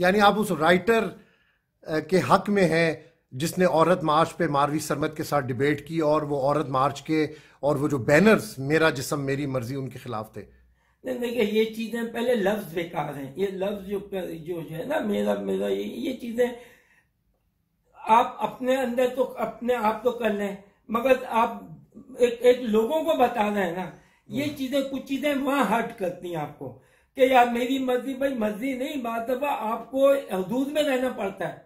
یعنی آپ اس رائٹر کے حق میں ہیں جس نے عورت مارچ پہ ماروی سرمت کے ساتھ ڈیبیٹ کی اور وہ عورت مارچ کے اور وہ جو بینرز میرا جسم میری مرضی ان کے خلاف تھے۔ دیکھیں یہ چیزیں پہلے لفظ بیکار ہیں۔ یہ لفظ جو جو ہے نا میرا میرا یہ چیزیں آپ اپنے اندر تو اپنے آپ تو کر لیں مگر آپ ایک ایک لوگوں کو بتا رہے ہیں نا یہ چیزیں کچھ چیزیں وہاں ہٹ کرتی ہیں آپ کو۔ کہ یار میری مرضی بھائی، مرضی نہیں بات دفعہ آپ کو حدود میں رہنا پڑتا ہے۔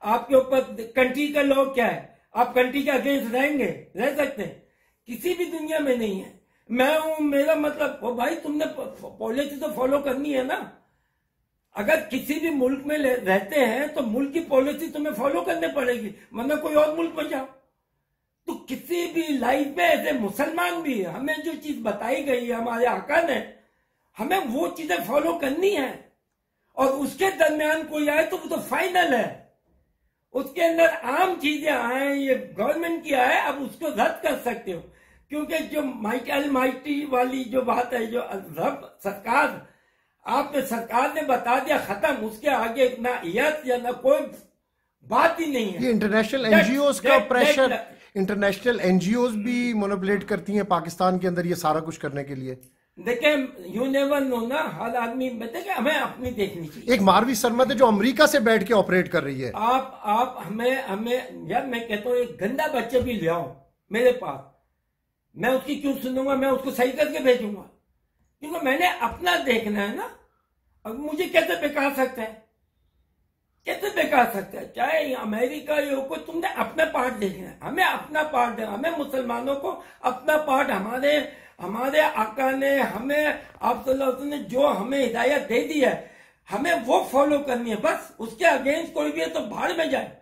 آپ کے اوپر کنٹری کا لوگ کیا ہے؟ آپ کنٹری کے اگینسٹ رہیں گے؟ رہ سکتے ہیں۔ کسی بھی دنیا میں نہیں ہے۔ میں ہوں، میرا مطلب بھائی تم نے پالیسی تو فالو کرنی ہے نا۔ اگر کسی بھی ملک میں رہتے ہیں تو ملک کی پالیسی تمہیں فالو کرنے پڑے گی، ورنہ کوئی اور ملک میں جاؤ۔ تو کسی بھی لائف میں ایسے مسلمان بھی ہمیں جو چیز بتائی گئی ہے، ہمارے آقا نے ہمیں وہ چیزیں فالو کرنی ہے اور اس کے درمیان کوئی آئے تو وہ تو فائنل ہے۔ اس کے اندر عام چیزیں آئیں یہ گورنمنٹ کی آئے اب اس کو رد کر سکتے ہو۔ کیونکہ جو مائٹل مائٹی والی جو بات ہے جو رب سرکار آپ نے سرکار نے بتا دیا ختم اس کے آگے نہ یس یا نہ کوئی بات ہی نہیں ہے۔ یہ انٹرنیشنل این جی اوز کا pressure international N G Os بھی مونوپلیٹ کرتی ہیں پاکستان کے اندر یہ سارا کچھ کرنے کے لیے۔ دیکھیں یو نیور نو نا ہر آدمی دیکھیں ہمیں اپنی دیکھنی چاہیے۔ ایک ماروی سرمت ہے جو امریکہ سے بیٹھ کے آپریٹ کر رہی ہے۔ آپ آپ ہمیں ہمیں یار میں کہتا ہوں ایک گندا بچے بھی لے آؤں میرے پاس۔ میں اس کی کیوں سنوں گا؟ میں اس کو صحیح کر کے بھیجوں گا۔ کیونکہ میں نے اپنا دیکھنا ہے نا۔ اب مجھے کیسے بکا سکتا ہے؟ کیسے بکا سکتا ہے؟ چاہے امریکہ یہ کو تم نے اپنا پارٹ دیکھنا ہے۔ ہمیں اپنا پارٹ ہمیں مسلمانوں کو اپنا پارٹ ہمارے ہمارے آقا نے ہمیں آپ صلی اللہ علیہ وسلم نے جو ہمیں ہدایت دے دی ہے، ہمیں وہ فالو کرنی ہے، بس اس کے اگینسٹ کوئی بھی ہے تو بھاڑ میں جائے۔